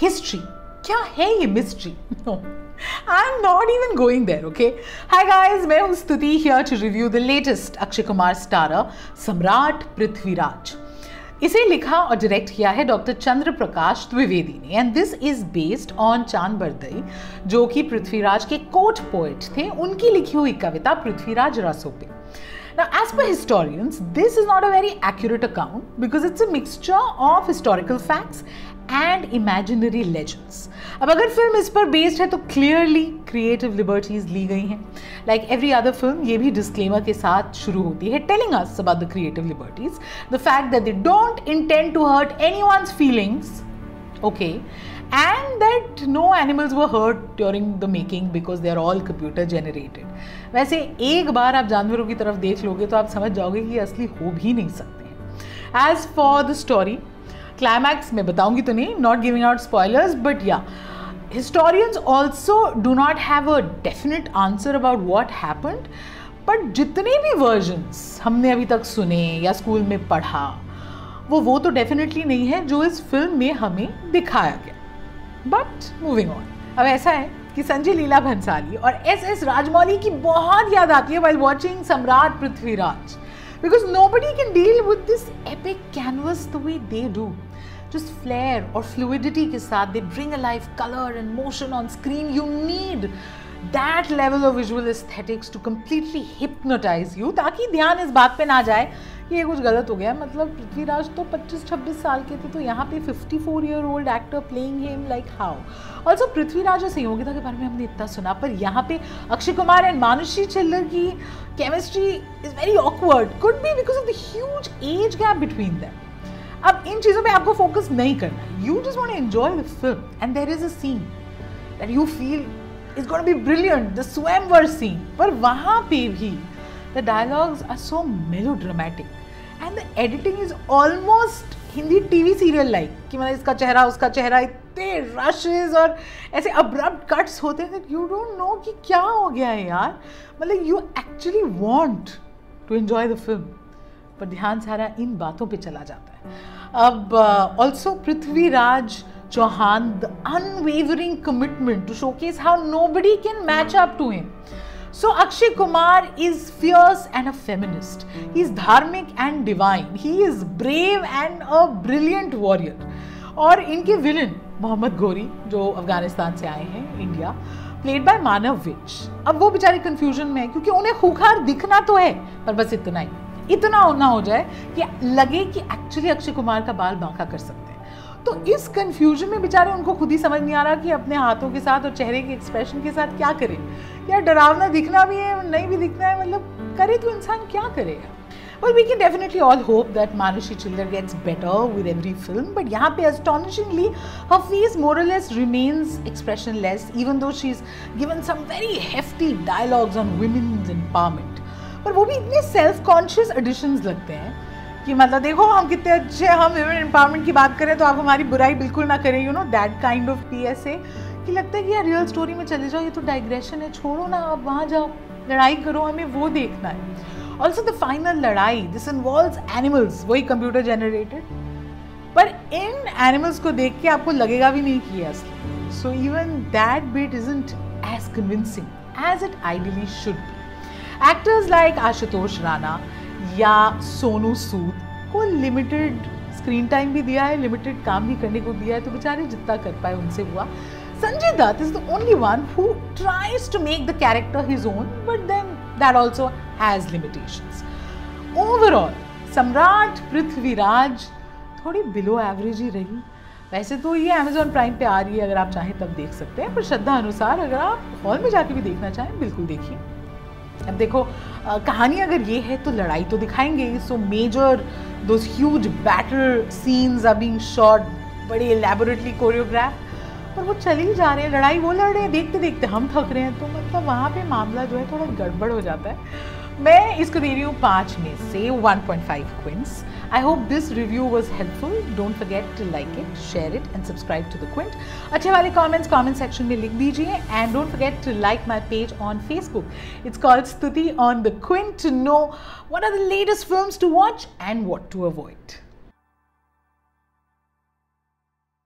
History क्या है ये mystery I am not even going there okay hi guys मैं हूँ Stuti here to review the latest Akshay Kumar starrer Samrat Prithviraj. इसे लिखा और डायरेक्ट किया है डॉक्टर चंद्र प्रकाश द्विवेदी ने and this is based on Chand Bardai जो कि पृथ्वीराज के कोट पोएट थे। उनकी लिखी हुई कविता पृथ्वीराज रसों पे। Now, as per historians, this is not a very accurate account because it's a mixture of historical facts and imaginary legends अब अगर फ़िल्म इस पर बेस्ड है तो क्लियरली क्रिएटिव लिबर्टीज ली गई हैं। लाइक एवरी अदर फ़िल्म ये भी डिस्क्लेमर के साथ शुरू होती है telling us about the creative liberties the fact that they don't intend to hurt anyone's feelings okay and that no animals were hurt during the making because they are all computer generated. वैसे एक बार आप जानवरों की तरफ़ देख लोगे तो आप समझ जाओगे कि असली हो भी नहीं सकते as for the story climax में बताऊँगी तो नहीं not giving out spoilers but yeah historians also do not have a definite answer about what happened but जितने भी वर्जन्स हमने अभी तक सुने या स्कूल में पढ़ा, वो वो तो डेफिनेटली नहीं है जो इस फ़िल्म में हमें दिखाया गया। बट मूविंग ऑन अब ऐसा है कि संजय लीला भंसाली और एस एस राजमौली की बहुत याद आती है while watching Samrat Prithviraj. Because nobody can deal with this epic canvas the way they do. Just flair or fluidity ke saath, they bring alive color and motion on screen. You need that level of visual aesthetics to completely hypnotize you ताकि ध्यान इस बात पे ना जाए कि ये कुछ गलत हो गया। मतलब पृथ्वीराज तो 25-26 साल के थे तो यहाँ पे 54 year old actor playing him like how also Prithviraj और संयोगिता के बारे में हमने इतना सुना पर यहाँ पे अक्षय कुमार एंड मानुषी चिल्लर की chemistry is very awkward could be because of the huge age gap between them अब इन चीज़ों पे आपको फोकस नहीं करना। You just want enjoy the film and there is a scene that you feel is gonna be brilliant the swayamvar scene पर वहाँ पे भी the dialogues are so melodramatic and the editing is almost Hindi TV serial like कि मतलब इसका चेहरा, उसका चेहरा, इतने रशेज और ऐसे अब्रप्ट कट्स होते हैं यू डोंट नो कि क्या हो गया है यार। मतलब you actually want to enjoy the film पर ध्यान सारा इन बातों पे चला जाता है अब also Prithviraj Chauhan the unwavering commitment to showcase how nobody can match up to him So, Akshay Kumar is fierce and a feminist. He is dharmic and divine. He is brave and a brilliant warrior. और इनके villain Mohammad Ghori, जो अफ़गानिस्तान से आए हैं, India played by Manav which अब वो बेचारे confusion में है, क्योंकि उन्हें खूखार दिखना तो है, पर बस इतना ही इतना ना हो जाए कि लगे कि एक्चुअली अक्षय कुमार का बाल बांका कर सकते हैं तो इस कंफ्यूजन में बेचारे उनको खुद ही समझ नहीं आ रहा कि अपने हाथों के साथ और चेहरे के एक्सप्रेशन के साथ क्या करें यार डरावना दिखना भी है नहीं भी दिखना है मतलब करे तो इंसान क्या करेगा Well, we can definitely all hope that Manushi Chillar gets better with every film, but यहाँ पे astonishingly, her face more or less remains expressionless, even though she's given some very hefty dialogues on women's empowerment. पर वो भी इतने self conscious additions लगते हैं कि मतलब देखो हम कितने अच्छे, हम वुमेन एम्पावरमेंट की बात करें तो आप हमारी बुराई बिल्कुल ना करें you know that kind of P S A कि लगता है कि यार रियल स्टोरी में चले जाओ, ये तो डाइग्रेशन है, छोड़ो ना आप, वहाँ जाओ, लड़ाई करो, हमें वो देखना है। ऑल्सो द फाइनल लड़ाई दिस इन्वॉल्व एनिमल्स वही कंप्यूटर जनरेटेड पर इन एनिमल्स को देख के आपको लगेगा भी नहीं कि असली। So even that bit isn't as convincing as it ideally should be actors like Ashutosh Rana या सोनू सूद को लिमिटेड स्क्रीन टाइम भी दिया है लिमिटेड काम भी करने को दिया है तो बेचारे जितना कर पाए उनसे हुआ। Sanjay Dutt is the only one who tries to make the character his own but then that also has limitations overall Samrat Prithviraj थोड़ी बिलो एवरेज ही रही। वैसे तो ये अमेजोन प्राइम पे आ रही है, अगर आप चाहें तब देख सकते हैं, पर श्रद्धा अनुसार अगर आप हॉल में जाके भी देखना चाहें, बिल्कुल देखिए। अब देखो आ, कहानी अगर ये है तो लड़ाई तो दिखाएँगे so major those huge battle scenes are being shot बड़े एलेबोरेटली कोरियोग्राफ पर वो चले ही जा रहे हैं लड़ाई वो लड़ रहे हैं। देखते देखते हम थक रहे हैं तो मतलब वहाँ पे मामला जो है थोड़ा गड़बड़ हो जाता है। मैं इसको दे रही हूँ पाँच में से 1.5 point five quints I hope this review was helpful don't forget to like it share it and subscribe to the Quint अच्छे वाले कॉमेंट्स कॉमेंट सेक्शन में लिख दीजिए and don't forget to like my page on Facebook it's call Stuti on the Quint no one are the latest film to watch and what to avoid